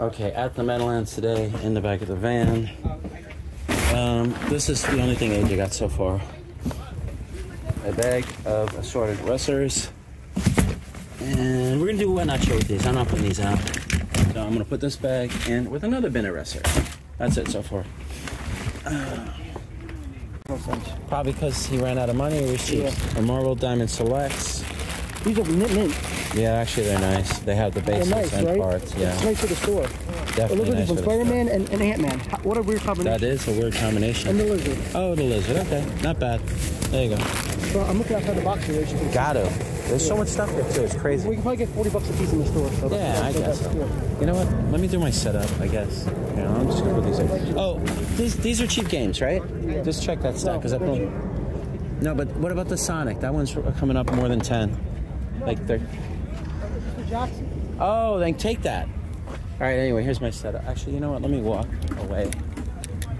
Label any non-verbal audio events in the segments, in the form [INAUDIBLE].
Okay, at the Meadowlands today, in the back of the van. Um, this is the only thing AJ got so far. A bag of assorted wrestlers. And we're gonna do a whatnot show with these. I'm not putting these out. So I'm gonna put this bag in with another bin of wrestler. That's it so far. Probably because he ran out of money or he's cheap. Yeah. A Marvel Diamond Selects. These are mint mint. Yeah, actually they're nice. They have the basics nice, and right? parts. Yeah, It's nice for the store. Definitely lizard nice is for Spider-Man and, and Ant-Man. What a weird combination. That is a weird combination. And the lizard. Oh, the lizard. Okay, not bad. There you go. So I'm looking outside the box here. As you can. Got to. There's so much stuff here too. It's crazy. We can probably get 40 bucks a piece in the store. So Yeah, I guess so. You know what? Let me do my setup. I guess. You know, I'm just gonna put these in. Oh, these these are cheap games, right? Yeah. Just check that stack because I put. No, but what about the Sonic? That one's coming up more than ten. Like they're. Jackson. Oh, then take that. All right. Anyway, here's my setup. Actually, you know what? Let me walk away,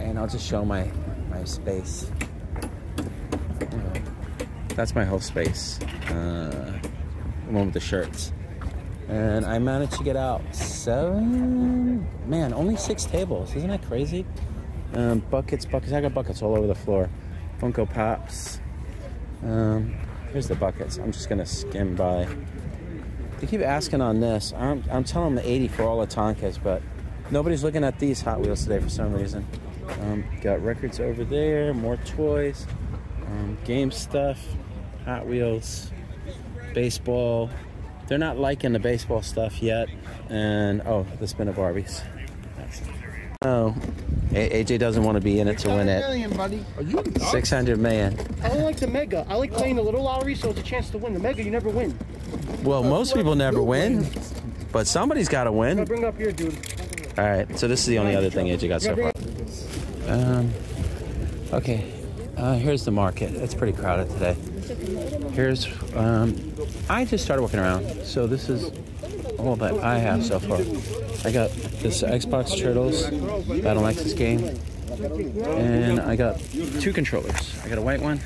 and I'll just show my my space. That's my whole space. Uh, the one with the shirts. And I managed to get out seven. Man, only six tables. Isn't that crazy? Um, buckets, buckets. I got buckets all over the floor. Funko Pops. Um, here's the buckets. I'm just gonna skim by. They keep asking on this. I'm, I'm telling them the 80 for all the Tonkas, but nobody's looking at these Hot Wheels today for some reason. Um, got records over there, more toys, um, game stuff, Hot Wheels, baseball. They're not liking the baseball stuff yet. And oh, the spin of Barbies. Oh, A- AJ doesn't want to be in it to win it. Million, buddy. Are you? 600 million. I don't like the mega. I like playing the little lottery, so it's a chance to win. The mega, you never win. Well, most people never win, but somebody's got to win. bring up here, dude. All right, so this is the only other thing AJ got so far. Um, okay, uh, here's the market. It's pretty crowded today. Here's, um, I just started walking around, so this is all that I have so far. I got this Xbox Turtles Battle Nexus game, and I got two controllers. I got a white one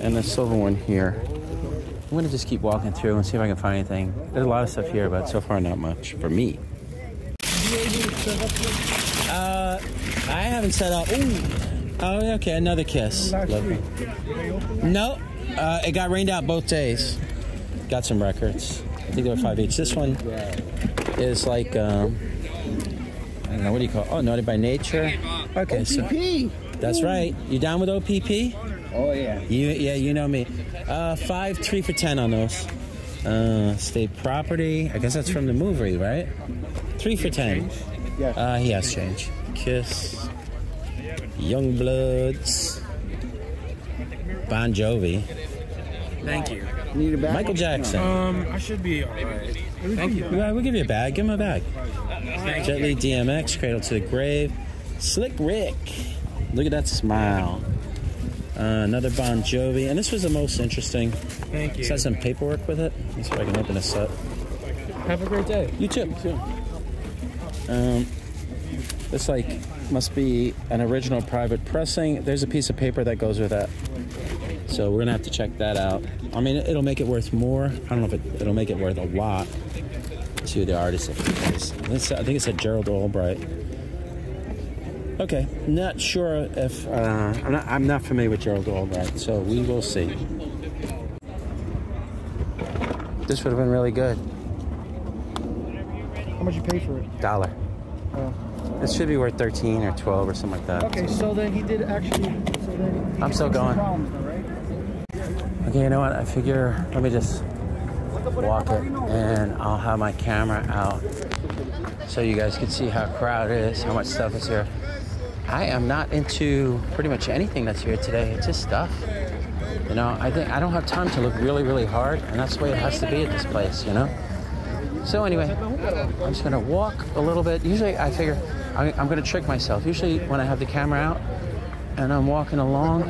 and a silver one here. I'm gonna just keep walking through and see if I can find anything. There's a lot of stuff here, but so far not much for me. Uh, I haven't set up. Ooh. Oh, okay, another kiss. Lovely. No, uh, it got rained out both days. Got some records. I think they were five each. This one is like, um, I don't know, what do you call it? Oh, Naughty by Nature. Okay, so that's right. You down with OPP? Oh yeah. You, yeah, you know me. Uh, five, three for ten on those. Uh, state property. I guess that's from the movie, right? Three for ten. Yeah. Uh, he has change. Kiss. Young Bloods. Bon Jovi. Thank you. Need a bag? Michael Jackson. Um, I should be alright. Thank you. Well, we'll give you a bag. Give him a bag. Thank Jet Li DMX, Cradle to the Grave. Slick Rick. Look at that smile. Uh, another Bon Jovi. And this was the most interesting. Thank you. has some paperwork with it. Let me see if I can open this up. Have a great day. You too. Um, this like must be an original private pressing. There's a piece of paper that goes with that. So we're gonna have to check that out. I mean, it'll make it worth more. I don't know if it, it'll make it worth a lot to the artist. If it is. This, I think it said Gerald Albright. Okay, not sure if uh, I'm not. I'm not familiar with Gerald Albright, so we will see. This would have been really good. How much you pay for it? Dollar. Oh. It should be worth 13 or 12 or something like that. Okay, so then he did actually. So then he I'm still going. Problems, though, right? Okay, you know what? I figure let me just walk it and I'll have my camera out so you guys can see how crowded it is, how much stuff is here. I am not into pretty much anything that's here today. It's just stuff. You know, I think I don't have time to look really, really hard, and that's the way it has to be at this place, you know? So anyway, I'm just gonna walk a little bit. Usually I figure I, I'm gonna trick myself. Usually when I have the camera out and I'm walking along,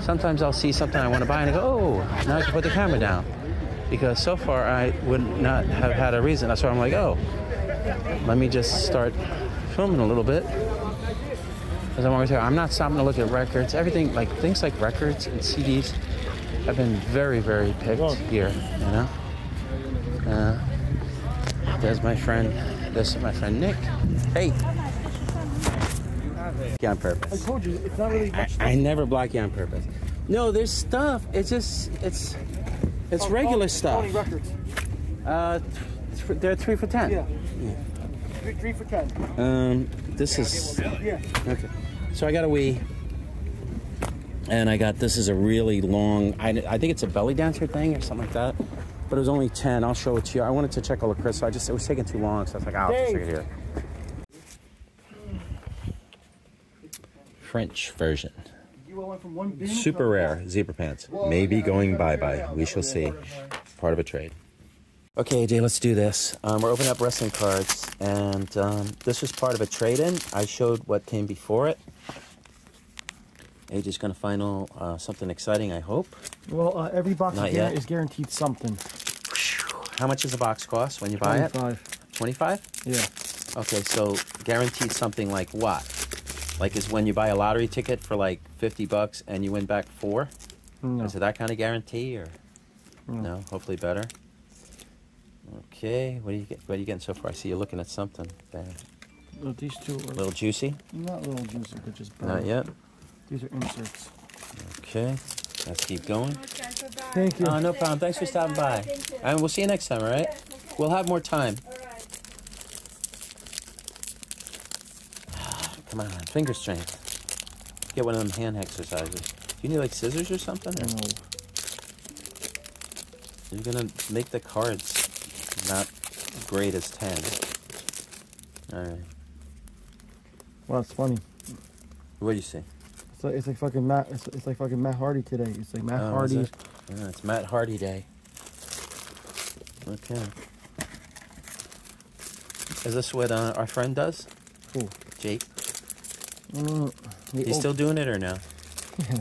sometimes I'll see something I want to buy and I go, oh, now I can put the camera down. Because so far I would not have had a reason. That's why I'm like, oh, let me just start filming a little bit. I'm always here, I'm not stopping to look at records. Everything, like things like records and CDs, have been very, very picked here, you know? Uh, There's my friend. This is my friend Nick. Hey. Yeah, on purpose. I told you, it's not really I, much. I never block you on purpose. No, there's stuff. It's just it's it's Oh, regular oh, stuff. Tony Records. Uh, th- they're three for ten. Yeah. Three, three for ten. Um, this is Yeah. okay. So I got a wee. and I got this is a really long. I, I think it's a belly dancer thing or something like that. But it was only ten. I'll show it to you. I wanted to check all the crystals. I just it was taking too long, so I was like, ah, I'll just take it here. French version. You went from one bin Super rare zebra pants. Maybe going bye bye. We shall see. Part of a trade. Okay, AJ, let's do this. Um, we're opening up wrestling cards, and um, this was part of a trade in. I showed what came before it. AJ's going to find uh, something exciting, I hope. Well, uh, every box Not is, yet. is guaranteed something. How much does a box cost when you buy it? 25. 25 Yeah. Okay, so guaranteed something like what? Like is when you buy a lottery ticket for like 50 bucks and you win back four? No. Is it that kind of guarantee or No. no? Hopefully better. Okay, what are you get, what are you getting so far? I see you're looking at something there. Well, these two are A little juicy? not a little juicy, but just Not yet. These are inserts. Okay, let's keep going. Thank you. Uh, no problem. Thanks for stopping by. And we'll see you next time, all right? We'll have more time. [SIGHS] Come on, finger strength. Get one of them hand exercises. Do you need like scissors or something? Or No. you're gonna make the cards not great as 10. All right. Well, it's funny. What do you say? It's like, it's like fucking Matt. It's, it's like fucking Matt Hardy today. It's like Matt Oh, Hardy. it? Yeah, it's Matt Hardy Day. Okay. Is this what uh, our friend does? Who? Jake? Mm, He's still doing it or no? [LAUGHS]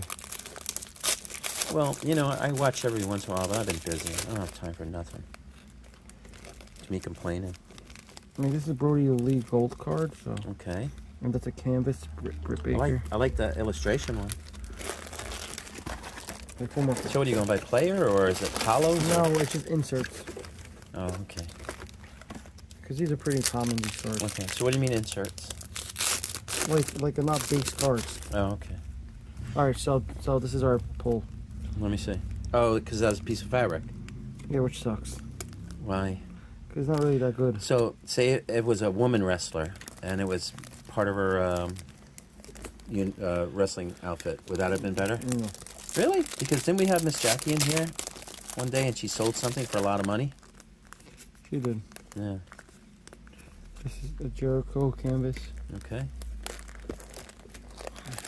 Well, you know, I watch every once in a while, but I've been busy. I don't have time for nothing. Me complaining. I mean, this is Brodie Lee Gold card, so Okay. and that's a canvas. Britt, Britt I like, I like the illustration one. Like almost. So what are you going by player or is it hollows? No, or- it's just inserts. Oh, okay. Because these are pretty common. These cards. Okay. So what do you mean inserts? Like like not base cards. Oh, okay. All right, so so this is our pull. Let me see. Oh, because that's a piece of fabric. Yeah, which sucks. Why? It's not really that good. So, say it, it was a woman wrestler, and it was part of her um, un, uh, wrestling outfit. Would that have been better? Mm. Really? Because didn't we have Miss Jackie in here one day, and she sold something for a lot of money? She did. Yeah. This is a Jericho canvas, Okay.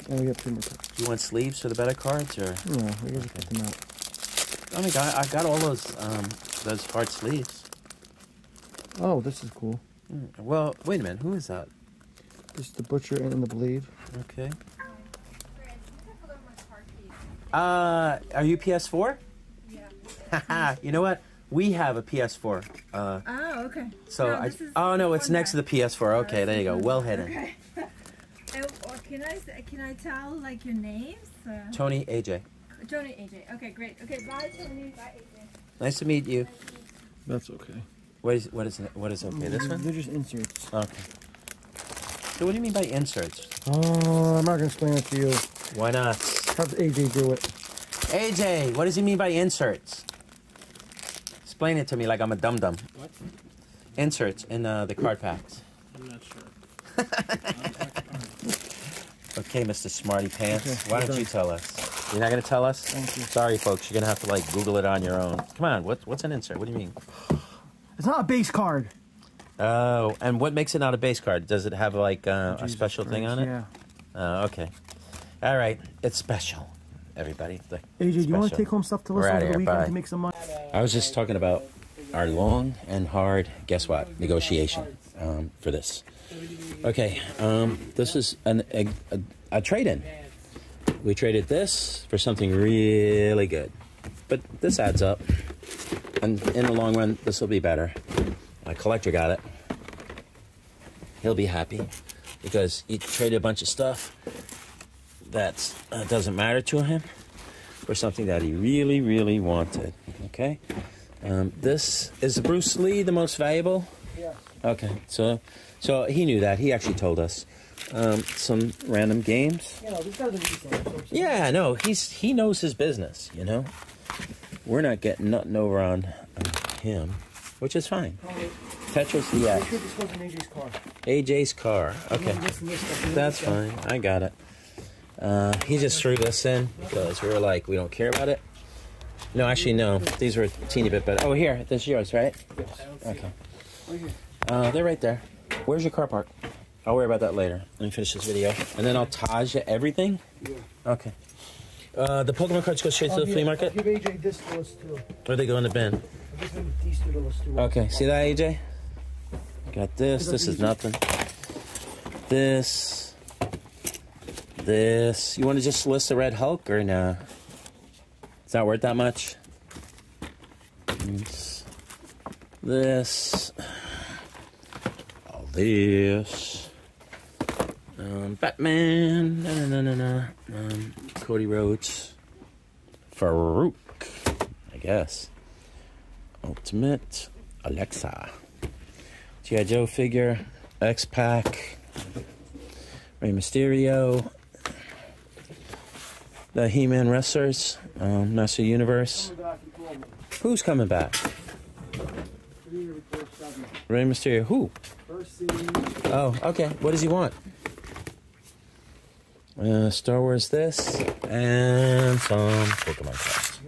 and we got two more cards. You want sleeves for the better cards, or? Yeah, we gotta put them out. I my god, I got all those um, those hard sleeves. Oh, this is cool. Mm, Well, wait a minute. Who is that? This is the butcher and the blade. Okay. Uh, are you PS4? Yeah. [LAUGHS] you know what? We have a PS4. Uh, Oh, okay. so No, I. Oh no, it's one next to the PS4. Okay, there you go. Well hidden. Okay. [LAUGHS] Or can I s- can I tell like your names? Uh, Tony AJ. Tony, AJ. Okay, great. Okay, bye Tony. Bye AJ. Nice to meet you. That's okay. What is what is it? What is okay? This one. They're just inserts. Okay. So what do you mean by inserts? Oh, I'm not gonna explain it to you. Why not? Have AJ do it. AJ, what does he mean by inserts? Explain it to me like I'm a dum dum. What? Inserts in uh, the card packs. I'm not sure. [LAUGHS] Okay, Mr. Smarty Pants. Okay, Why don't you tell us? You're not gonna tell us? Thank you. Sorry, folks. You're gonna have to like Google it on your own. Come on. What, what's an insert? What do you mean? It's not a base card. Oh, and what makes it not a base card? Does it have like uh, a Jesus special thing Christ, on it? Yeah. Oh, okay. All right. It's special. Everybody. The- AJ, do you want to special. take home stuff to We're listen outta over the here, weekend bye. to make some money? I was just talking about our long and hard, guess what, negotiation um, for this. Okay, um, this is an, a, a, a trade in. We traded this for something really good. But this adds up. And in the long run, this will be better. My collector got it. He'll be happy because he traded a bunch of stuff that uh, doesn't matter to him for something that he really, really wanted. Okay? Um, this is Bruce Lee the most valuable? Yes. Okay, so so he knew that. He actually told us um, some random games. You know, these guys are decent. Yeah, no, he's he knows his business. You know, we're not getting nothing over on uh, him, which is fine. Tetris, Make yeah. sure this wasn't AJ's car. AJ's car. Okay, This and this stuff. that's fine. I got it. Uh, he just threw this in because we were like, we don't care about it. No, actually, no. These were a teeny bit better. Oh, here, this is yours, right? Yes. Okay. Uh, they're right there. Where's your car park? I'll worry about that later. Let me finish this video, and then I'll Taj you everything. Yeah. Okay. Uh, the Pokemon cards go straight to I'll the flea market, give AJ this to us too. or they go in the bin. I'll give him these two to us. Okay. See that, AJ? Got this. This is nothing. This. This. You want to just list the Red Hulk or no? It's not worth that much. This. This. All this. Um, Batman. No, no, no, no, no. Um, Cody Rhodes. Farouk. I guess. Ultimate. Alexa. G.I. Joe figure. X-Pac. Rey Mysterio. The He Man wrestlers. Um, Master Universe. Coming back and call me. Who's coming back? Rey Mysterio. Who? Oh, okay. What does he want? Uh, Star Wars this and some Pokemon cards.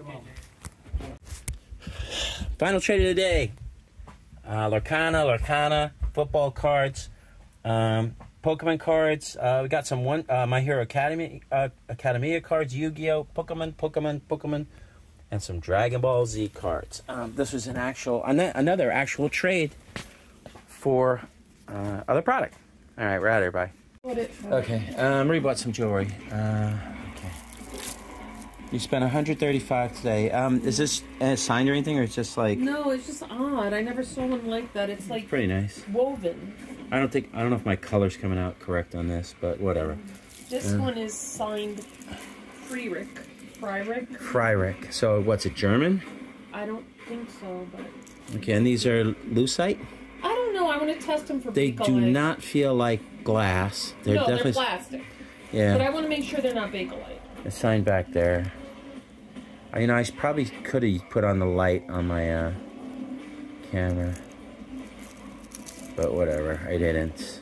Final trade of the day. Uh, Lorcana, Lorcana, football cards, um, Pokemon cards. Uh, we got some one uh, My Hero Academy uh, Academia cards, Yu-Gi-Oh, Pokemon, Pokemon, Pokemon, and some Dragon Ball Z cards. Um, this was an actual an- another actual trade for uh, other product. All right, we're out of here. Bye. Okay, um, Marie bought some jewelry. Uh, okay. You spent 135 today. Um, is this uh, signed or anything, or it's just like No, it's just odd. I never saw one like that. It's like pretty nice? woven. I don't think I don't know if my color's coming out correct on this, but whatever. This Yeah. one is signed Frierick. Frierick? Fryrick. So what's it? German? I don't think so, but Okay, and these are lucite. Know. I want to test them for They do not feel like glass. They're no, definitely they're plastic. Yeah. But. I want to make sure they're not Bakelite. It's signed back there. I, You know, I probably could have put on the light on my uh, camera, but whatever. I didn't.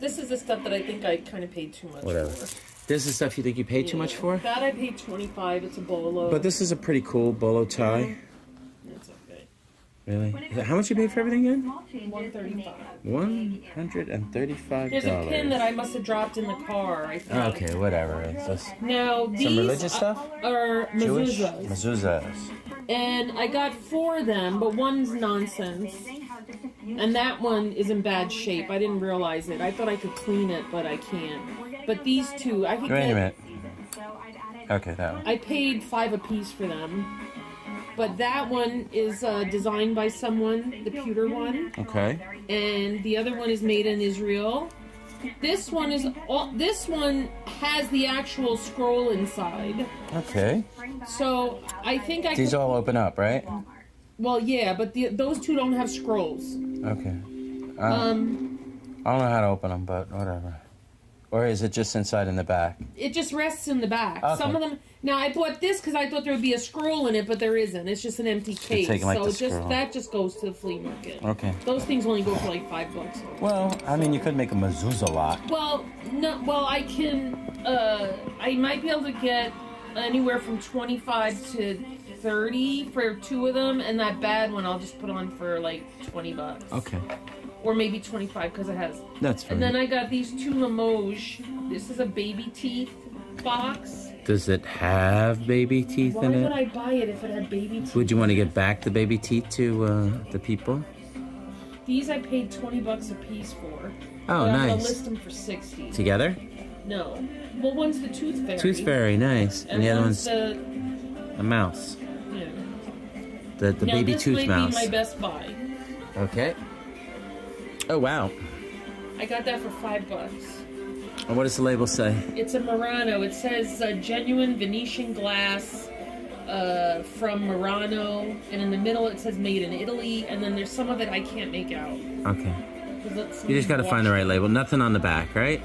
This is the stuff that I think I kind of paid too much Whatever. for. This is stuff you think you paid too much Yeah. for? That I paid 25 It's a bolo. But this is a pretty cool bolo tie. It's okay. Really? How much you paid for everything again? 135 One hundred and thirty-five There's a pin that. I must have dropped in the car. I think. Okay, whatever. It's just Now these religious are- stuff? are Jewish mezuzahs. mezuzahs. and I got four of them, but one's nonsense. And that one is in bad shape. I didn't realize it. I thought I could clean it, but I can't. But these two, I could Wait a minute. Okay, that one. I paid five apiece for them. But that one is uh, designed by someone, the pewter one, Okay. and the other one is made in Israel. This one is all, this one has the actual scroll inside. Okay. So I think I These could, all open up, right? well yeah, but the, those two don't have scrolls. Okay. Uh, Um, I don't know how to open them, but whatever. Or is it just inside in the back? it just rests in the back. Okay. Some of them. Now I bought this because I thought there would be a scroll in it, but there isn't. It's just an empty case. taking, like, so the just scroll. that just goes to the flea market. Okay. Those things only go for like five bucks. Well, I mean, you could make a mezuzah lot. Well, no. Well, I can. Uh, I might be able to get anywhere from twenty-five to thirty for two of them, and that bad one I'll just put on for like twenty bucks, Okay. Or maybe twenty-five because it has. That's fine. And then I got these two Limoges. This is a baby teeth box. Does it have baby teeth Why in would it? I buy it if it had baby teeth? Would you want to get back the baby teeth to uh, the people? These I paid twenty bucks a piece for. Oh, but I'm gonna list them for sixty. Together? No. Well, one's the tooth fairy. Tooth fairy, nice. And, And the other one's the a mouse. yeah. The the now, baby tooth mouse. be my best buy. Okay. Oh wow. I got that for five bucks. And what does the label say? It's a Murano. It says uh, genuine Venetian glass, uh, from Murano, and in the middle it says made in Italy, and then there's some of it I can't make out. Okay. You just got to find the right label. Nothing on the back, right?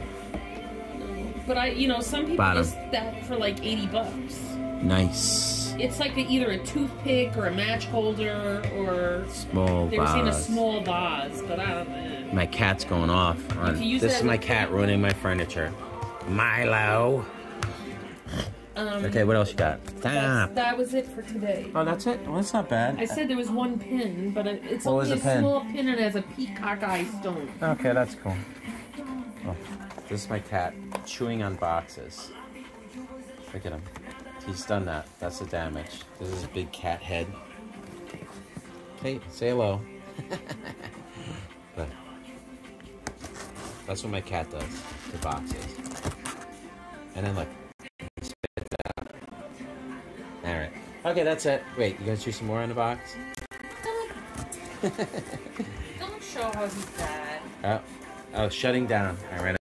But I, you know, some people Bottom. list that for like 80 bucks. Nice. It's like a, either a toothpick or a match holder or Small they were saying a vase. small vase, but I don't know. My cat's going off. On, can use this that is my a- cat ruining my furniture. Milo. Um, Okay, what else you got? that's- Stop. that was it for today. Oh, that's it? Well, that's not bad. I said there was one pin, but it- it's What was only a the pin? small pin and it has a peacock eye stone. Okay, that's cool. Oh, this is my cat chewing on boxes. Look at him. He's done that. That's the damage. This is a big cat head. Hey, say hello. [LAUGHS] But that's what my cat does to boxes. And then look. he spits out. All right. Okay, that's it. Wait, you gonna chew some more on the box? Don't show how he's bad. Oh, oh, shutting down. I ran